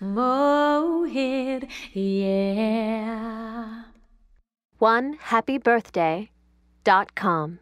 Mohead, yeah. One happy birthday dot com.